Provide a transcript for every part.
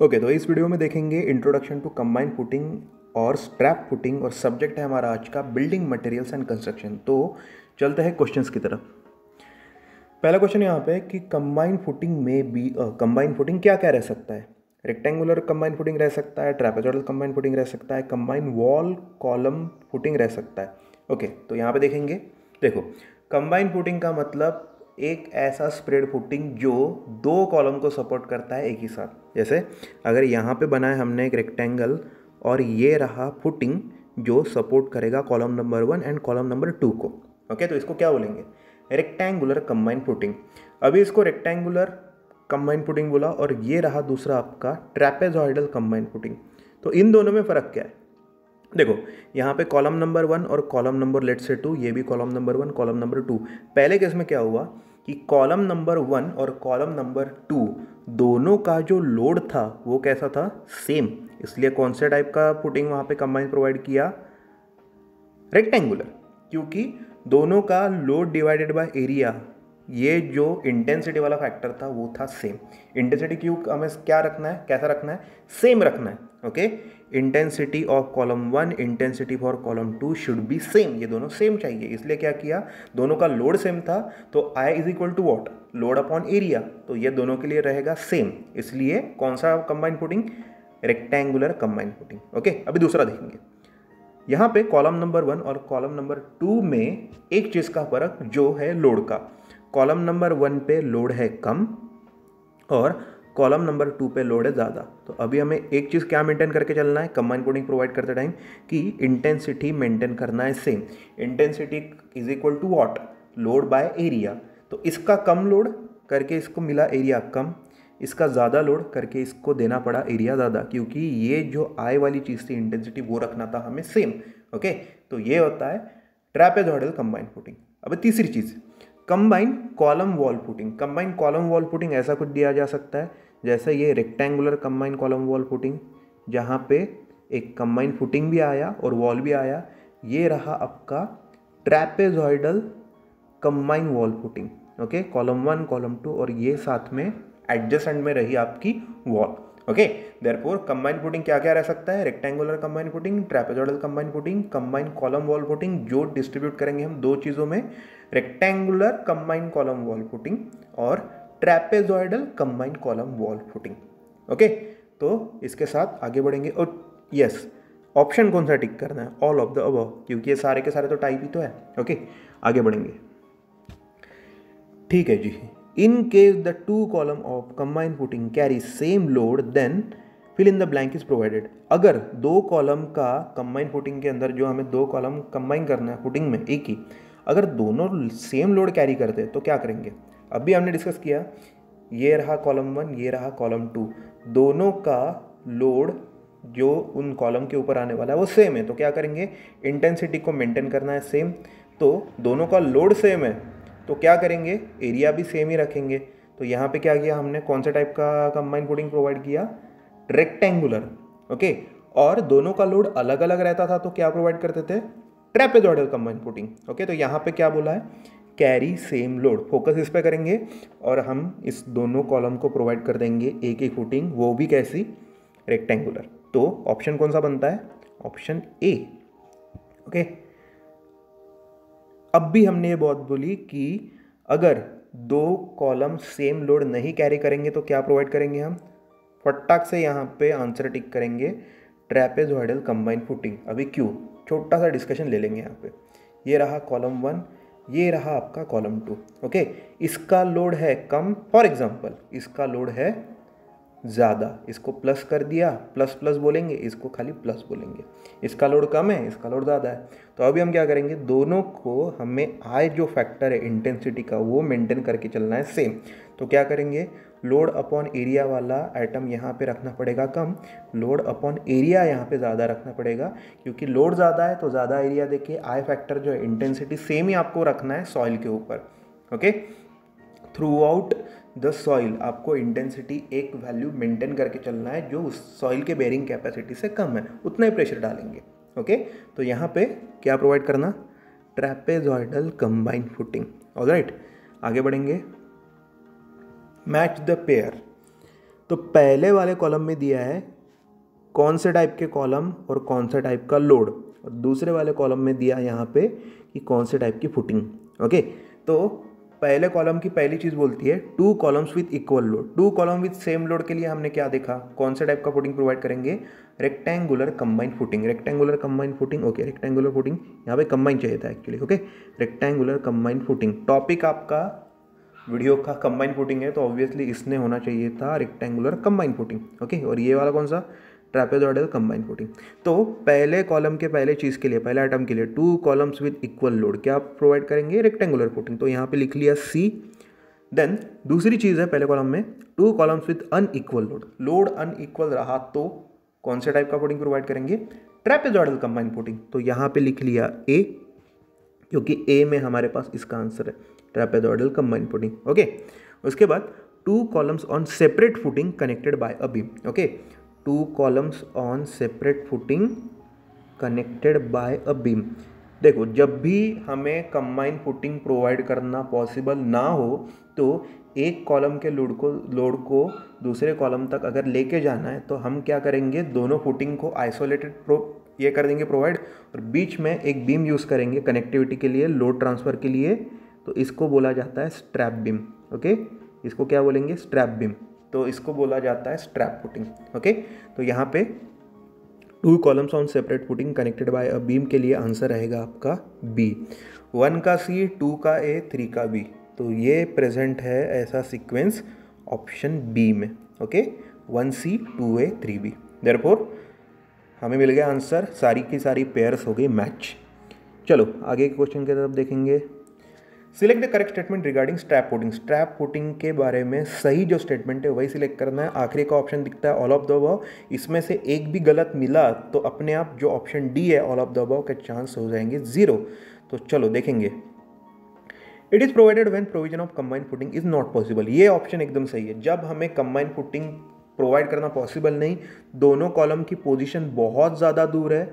Okay तो इस video में देखेंगे इंट्रोडक्शन टू कंबाइन फुटिंग और स्ट्रैप फुटिंग और सब्जेक्ट है हमारा आज का बिल्डिंग मटेरियल्स एंड कंस्ट्रक्शन तो चलते हैं क्वेश्चंस की तरफ़। पहला क्वेश्चन यहाँ पे कि कंबाइन फुटिंग में बी कंबाइन फुटिंग क्या क्या रह सकता है? रेक्टेंगुलर कंबाइन फुटिंग रह सकता है ट्रैपेजॉइडल कंबाइन फुटिंग रह सकता है कंबाइन वॉल कॉलम फुटिंग रह सकता है। ओके okay, तो यहाँ पे देखेंगे। देखो कंबाइन फुटिंग का मतलब एक ऐसा स्प्रेड फुटिंग जो दो कॉलम को सपोर्ट करता है एक ही साथ। जैसे, अगर यहाँ पे बना है हमने एक रेक्टेंगल और ये रहा फुटिंग जो सपोर्ट करेगा column number one and column number two को। ओके तो इसको क्या बोलेंगे? रेक्टेंगुलर कंबाइन फुटिंग अभी इसको रेक्टेंगुलर कंबाइन फुटिंग बोला और ये रहा दूसरा आपका ट्रैपेजॉइडल कंबाइन फुटिंग तो इन दोनों में फ़र्क क्या है? देखो, यहाँ पे कॉलम नंबर वन और column number let's say two ये भी column number one column number two पहले केस में क्या हुआ? कि कॉलम नंबर वन और कॉलम नंबर टू दोनों का जो लोड था, वो कैसा था? सेम इसलिए कौन से टाइप का फुटिंग वहाँ पे कंबाइन प्रोवाइड किया? रेक्टेंगुलर क्योंकि दोनों का लोड डिवाइडेड बाय एरिया ये जो इंटेंसिटी वाला फैक्टर था, वो था सेम इंटेंसिटी क्यों, हमें क्या रखना है? कैसा रखना है? सेम रखना है. Okay intensity of column one intensity for column two should be same ये दोनों सेम चाहिए। इसलिए क्या किया? दोनों का लोड सेम था तो I is equal to what load upon area तो ये दोनों के लिए रहेगा सेम इसलिए कौन सा combine footing rectangular combine footing okay अभी दूसरा देखेंगे। यहाँ पे कॉलम नंबर वन और कॉलम नंबर टू में एक चीज़ का फ़र्क जो है लोड का। कॉलम नंबर वन पे लोड है कम और कॉलम नंबर टू पे लोड है ज़्यादा। तो अभी हमें एक चीज़ क्या मेंटेन करके चलना है? कंबाइन कोडिंग प्रोवाइड करते टाइम कि इंटेंसिटी मेंटेन करना है same intensity is equal to what load by area तो इसका कम लोड करके इसको मिला एरिया कम। इसका ज़्यादा लोड करके इसको देना पड़ा एरिया ज़्यादा। क्योंकि ये जो आय वाली चीज़ थी इंटेंसिटी वो रखना था हमें सेम ओके तो ये होता है ट्रैपेजॉइडल कंबाइन फुटिंग अब तीसरी चीज़ combine column wall footing combine column wall footing ऐसा कुछ दिया जा सकता है। जैसे ये rectangular combine column wall footing जहाँ पे एक कम्बाइन फुटिंग भी आया और वॉल भी आया, ये रहा आपका trapezoidal combine wall footing okay column one column two और ये साथ में एडजस्टेंट में रही आपकी wall okay therefore combine footing क्या क्या रह सकता है? Rectangular combine footing trapezoidal combine footing combine column wall footing जो डिस्ट्रीब्यूट करेंगे हम दो चीज़ों में rectangular combine column wall footing और trapezoidal combine column wall footing. Okay? तो इसके साथ आगे बढ़ेंगे और यस, ऑप्शन कौन सा टिक करना है? ऑल ऑफ़ द अब क्योंकि ये सारे के सारे तो टाइप ही तो है। ओके? आगे बढ़ेंगे। ठीक है जी। In case the two column of combine footing carry same load then fill in the blank is provided अगर दो कॉलम का कंबाइन फुटिंग के अंदर जो हमें दो कॉलम कंबाइन करना है फुटिंग में, एक ही, अगर दोनों सेम लोड कैरी करते हैं तो क्या करेंगे? अभी हमने डिस्कस किया, ये रहा कॉलम वन ये रहा कॉलम टू दोनों का लोड जो उन कॉलम के ऊपर आने वाला है, वो सेम है. तो क्या करेंगे? इंटेंसिटी को मेंटेन करना है सेम तो दोनों का लोड सेम है. तो क्या करेंगे? एरिया भी सेम ही रखेंगे. तो यहाँ पे क्या किया हमने? कौन से टाइप का कंबाइन कोडिंग प्रोवाइड किया? रेक्टेंगुलर ओके और दोनों का लोड अलग अलग रहता था तो क्या प्रोवाइड करते थे? ट्रेपेजॉइडल कंबाइन पुटिंग ओके तो यहाँ पे क्या बोला है? कैरी सेम लोड फोकस इस पर करेंगे और हम इस दोनों कॉलम को प्रोवाइड कर देंगे एक एक फुटिंग वो भी कैसी? रेक्टेंगुलर तो ऑप्शन कौन सा बनता है? ऑप्शन ए ओके अब भी हमने ये बहुत बोली कि अगर दो कॉलम सेम लोड नहीं कैरी करेंगे तो क्या प्रोवाइड करेंगे हम? फटाक से यहाँ पे आंसर टिक करेंगे। ट्रैपेजॉइडल कंबाइन फुटिंग अभी क्यों? छोटा सा डिस्कशन ले लेंगे यहाँ पे। ये रहा कॉलम वन ये रहा आपका कॉलम टू ओके इसका लोड है कम फॉर एग्ज़ाम्पल इसका लोड है ज़्यादा। इसको प्लस कर दिया प्लस प्लस बोलेंगे, इसको खाली प्लस बोलेंगे। इसका लोड कम है, इसका लोड ज़्यादा है। तो अभी हम क्या करेंगे, दोनों को हमें आय जो फैक्टर है इंटेंसिटी का, वो मेंटेन करके चलना है सेम तो क्या करेंगे लोड अपॉन एरिया वाला आइटम यहाँ पे रखना पड़ेगा कम लोड अपॉन एरिया यहाँ पे ज़्यादा रखना पड़ेगा। क्योंकि लोड ज़्यादा है तो ज़्यादा एरिया देखिए आई फैक्टर जो है इंटेंसिटी सेम ही आपको रखना है सॉइल के ऊपर okay throughout the soil आपको इंटेंसिटी एक वैल्यू मेंटेन करके चलना है, जो उस सॉइल के बेरिंग कैपेसिटी से कम है, उतना ही प्रेशर डालेंगे ओके तो यहाँ पे क्या प्रोवाइड करना? Trapezoidal combine footing all right आगे बढ़ेंगे। मैच द पेयर तो पहले वाले कॉलम में दिया है, कौन से टाइप के कॉलम और कौन से टाइप का लोड और दूसरे वाले कॉलम में दिया यहाँ पे कि कौन से टाइप की फुटिंग ओके तो पहले कॉलम की पहली चीज़ बोलती है two columns with equal load two column with same load के लिए हमने क्या देखा? कौन से टाइप का फुटिंग प्रोवाइड करेंगे? Rectangular combined footing rectangular combined footing okay rectangular footing यहाँ पे कंबाइन चाहिए था actually okay rectangular combined footing topic आपका वीडियो का कंबाइन फुटिंग है तो ऑब्वियसली इसने होना चाहिए था रेक्टेंगुलर कंबाइन फुटिंग ओके और ये वाला कौन सा? ट्रैपेजॉइडल कंबाइन फुटिंग तो पहले कॉलम के पहले चीज़ के लिए, पहले आइटम के लिए two columns with equal load क्या प्रोवाइड करेंगे? रेक्टेंगुलर फुटिंग तो यहाँ पे लिख लिया सी देन दूसरी चीज़ है पहले कॉलम में two columns with unequal load load unequal रहा तो कौन से टाइप का फुटिंग प्रोवाइड करेंगे? ट्रैपेजॉइडल कंबाइन फुटिंग तो यहाँ पे लिख लिया ए क्योंकि ए में हमारे पास इसका आंसर है ट्रैपेजॉइडल कंबाइन फुटिंग ओके उसके बाद two columns on separate footing connected by a beam okay two columns on separate footing connected by a beam देखो, जब भी हमें कंबाइन फुटिंग प्रोवाइड करना पॉसिबल ना हो तो एक कॉलम के लोड को लोड को दूसरे कॉलम तक अगर लेके जाना है तो हम क्या करेंगे? दोनों फुटिंग को आइसोलेटेड प्रो ये कर देंगे प्रोवाइड और बीच में एक बीम यूज़ करेंगे कनेक्टिविटी के लिए लोड ट्रांसफ़र के लिए। तो इसको बोला जाता है स्ट्रैप बीम ओके इसको क्या बोलेंगे? स्ट्रैप बीम तो इसको बोला जाता है स्ट्रैप फुटिंग ओके तो यहाँ पे two columns on separate footing connected by a beam के लिए आंसर रहेगा आपका बी वन का सी टू का ए थ्री का बी तो ये प्रेजेंट है ऐसा सीक्वेंस ऑप्शन बी में okay one C two A three B therefore हमें मिल गया आंसर सारी की सारी पेयर्स हो गई मैच चलो, आगे के क्वेश्चन की तरफ़ देखेंगे। Select the correct statement regarding strap footing strap footing के बारे में सही जो स्टेटमेंट है, वही सिलेक्ट करना है। आखिरी का ऑप्शन दिखता है ऑल ऑफ़ द अबव इसमें से एक भी गलत मिला तो अपने आप जो ऑप्शन डी है ऑल ऑफ़ द अबव के चांस हो जाएँगे ज़ीरो तो चलो, देखेंगे। It is provided when provision of combined footing is not possible ये ऑप्शन एकदम सही है। जब हमें कंबाइंड फुटिंग प्रोवाइड करना पॉसिबल नहीं, दोनों कॉलम की पोजीशन बहुत ज़्यादा दूर है।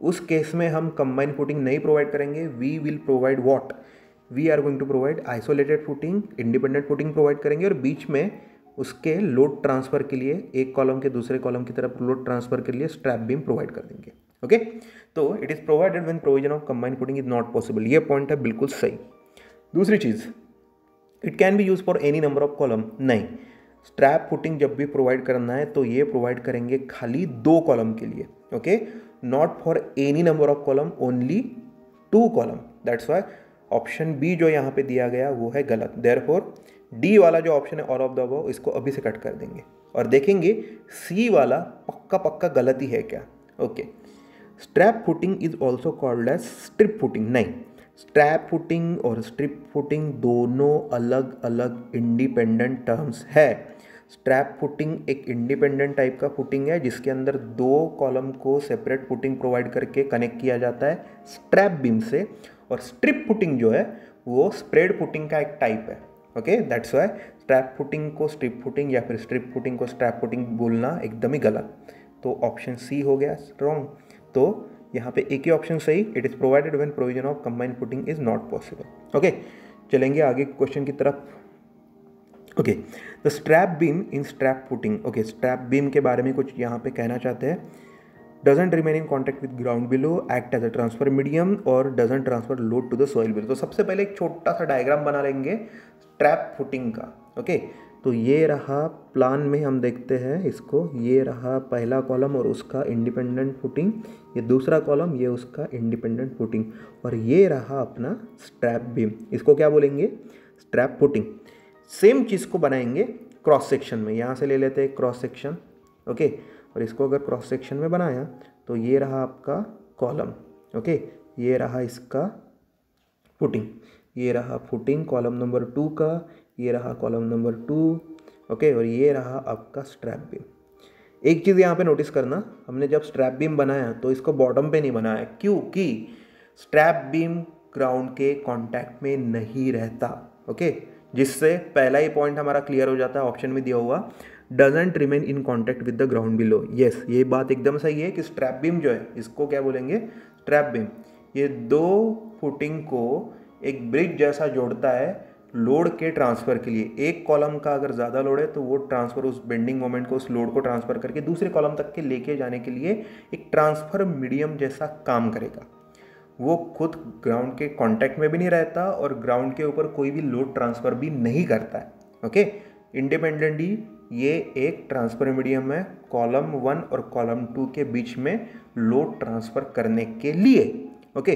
उस केस में हम कंबाइंड फुटिंग नहीं प्रोवाइड करेंगे। We will provide what we are going to provide isolated footing independent footing provide करेंगे और बीच में उसके लोड ट्रांसफ़र के लिए एक कॉलम के दूसरे कॉलम की तरफ़ लोड ट्रांसफ़र के लिए स्ट्रैप बीम प्रोवाइड कर देंगे ओके तो it is provided when provision of combined footing is not possible ये पॉइंट है बिल्कुल सही। दूसरी चीज़ it can be used for any number of column नहीं स्ट्रैप फुटिंग जब भी प्रोवाइड करना है तो ये प्रोवाइड करेंगे खाली दो कॉलम के लिए okay not for any number of column only two column that's why option B जो यहाँ पे दिया गया वो है गलत। देर फोर डी वाला जो ऑप्शन है ऑल ऑफ़ द अबव इसको अभी से कट कर देंगे। और देखेंगे सी वाला पक्का पक्का गलत ही है क्या? Okay strap footing is also called as strip footing नहीं. स्ट्रैप फुटिंग और स्ट्रिप फुटिंग दोनों अलग अलग इंडिपेंडेंट टर्म्स है। स्ट्रैप फुटिंग एक इंडिपेंडेंट टाइप का फुटिंग है, जिसके अंदर दो कॉलम को सेपरेट फुटिंग प्रोवाइड करके कनेक्ट किया जाता है। स्ट्रैप बीम से और स्ट्रिप फुटिंग जो है, वो स्प्रेड फुटिंग का एक टाइप है okay that's why strap footing को स्ट्रिप फुटिंग या फिर स्ट्रिप फुटिंग को स्ट्रैप फुटिंग बोलना एकदम ही गलत। तो ऑप्शन सी हो गया स्ट्रॉन्ग तो यहाँ पे एक ही ऑप्शन सही it is provided when provision of combined footing is not possible okay चलेंगे आगे क्वेश्चन की तरफ़। Okay the strap beam in strap footing okay strap beam के बारे में कुछ यहाँ पे कहना चाहते हैं। Doesn't remain in contact with ground below act as a transfer medium और doesn't transfer load to the soil below तो सबसे पहले एक छोटा सा डायग्राम बना लेंगे स्ट्रैप फुटिंग का ओके तो ये रहा प्लान में हम देखते हैं इसको, ये रहा पहला कॉलम और उसका इंडिपेंडेंट फुटिंग ये दूसरा कॉलम ये उसका इंडिपेंडेंट फुटिंग और ये रहा अपना स्ट्रैप बीम इसको क्या बोलेंगे? स्ट्रैप फुटिंग सेम चीज़ को बनाएँगे क्रॉस सेक्शन में, यहाँ से ले लेते हैं क्रॉस सेक्शन ओके और इसको अगर क्रॉस सेक्शन में बनाया तो ये रहा आपका कॉलम ओके ये रहा इसका फुटिंग ये रहा फुटिंग कॉलम नंबर टू का, ये रहा कॉलम नंबर टू ओके और ये रहा आपका स्ट्रैप बीम एक चीज़ यहाँ पे नोटिस करना, हमने जब स्ट्रैप बीम बनाया तो इसको बॉटम पे नहीं बनाया, क्योंकि स्ट्रैप बीम ग्राउंड के कांटेक्ट में नहीं रहता ओके जिससे पहला ही पॉइंट हमारा क्लियर हो जाता है ऑप्शन में दिया हुआ doesn't remain in contact with the ground below yes ये बात एकदम सही है कि स्ट्रैप बीम जो है, इसको क्या बोलेंगे? स्ट्रैप बीम ये दो फुटिंग को एक ब्रिज जैसा जोड़ता है लोड के ट्रांसफ़र के लिए। एक कॉलम का अगर ज़्यादा लोड है तो वो ट्रांसफ़र उस बेंडिंग मोमेंट को, उस लोड को ट्रांसफ़र करके दूसरे कॉलम तक के लेके जाने के लिए एक ट्रांसफ़र मीडियम जैसा काम करेगा। वो खुद ग्राउंड के कांटेक्ट में भी नहीं रहता और ग्राउंड के ऊपर कोई भी लोड ट्रांसफ़र भी नहीं करता है। ओके इंडिपेंडेंटली ये एक ट्रांसफ़र मीडियम है कॉलम वन और कॉलम टू के बीच में लोड ट्रांसफ़र करने के लिए ओके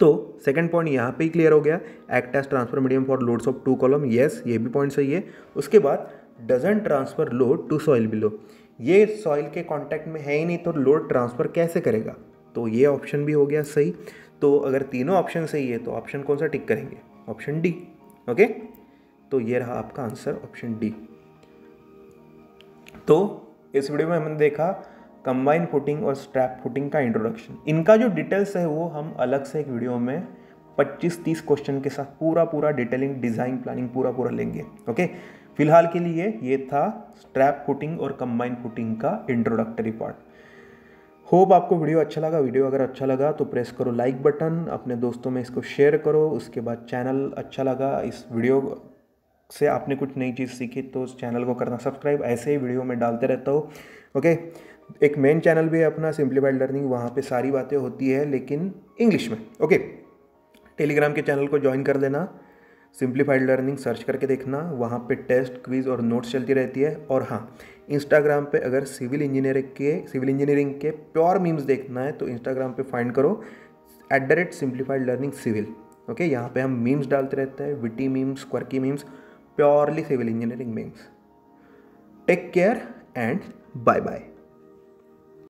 तो सेकंड पॉइंट यहाँ पे ही क्लियर हो गया act as transfer medium for loads of two column yes ये भी पॉइंट सही है। उसके बाद doesn't transfer load to soil below ये सॉइल के कांटेक्ट में है ही नहीं तो लोड ट्रांसफ़र कैसे करेगा? तो ये ऑप्शन भी हो गया सही। तो अगर तीनों ऑप्शन सही है तो ऑप्शन कौन सा टिक करेंगे? ऑप्शन डी ओके तो ये रहा आपका आंसर ऑप्शन डी तो इस वीडियो में हमने देखा कंबाइन फुटिंग और स्ट्रैप फुटिंग का इंट्रोडक्शन इनका जो डिटेल्स है वो हम अलग से एक वीडियो में 25-30 क्वेश्चन के साथ पूरा पूरा डिटेलिंग डिज़ाइन प्लानिंग पूरा पूरा लेंगे ओके फ़िलहाल के लिए ये था स्ट्रैप फुटिंग और कंबाइन फुटिंग का इंट्रोडक्टरी पार्ट होप आपको वीडियो अच्छा लगा। वीडियो अगर अच्छा लगा तो प्रेस करो लाइक बटन अपने दोस्तों में इसको शेयर करो, उसके बाद चैनल अच्छा लगा, इस वीडियो से आपने कुछ नई चीज़ सीखी तो उस चैनल को करना सब्सक्राइब। ऐसे ही वीडियो में डालते रहता हूँ, ओके? एक मेन चैनल भी है अपना सिंप्लीफाइड लर्निंग वहाँ पे सारी बातें होती है, लेकिन इंग्लिश में, ओके? टेलीग्राम के चैनल को ज्वाइन कर लेना सिंप्लीफाइड लर्निंग सर्च करके देखना, वहाँ पे टेस्ट क्विज और नोट्स चलती रहती है। और हाँ इंस्टाग्राम पे अगर सिविल इंजीनियरिंग के सिविल इंजीनियरिंग के प्योर मीम्स देखना है तो इंस्टाग्राम पे फाइंड करो at the rate simplified learning civil okay? यहाँ पे हम मीम्स डालते रहते हैं witty memes quirky memes purely civil engineering means. Take care and bye bye.